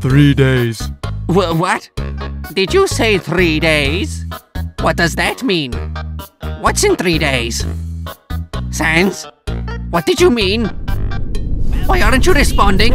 Three days. Wh- what? Did you say three days? What does that mean? What's in three days? Sans? What did you mean? Why aren't you responding?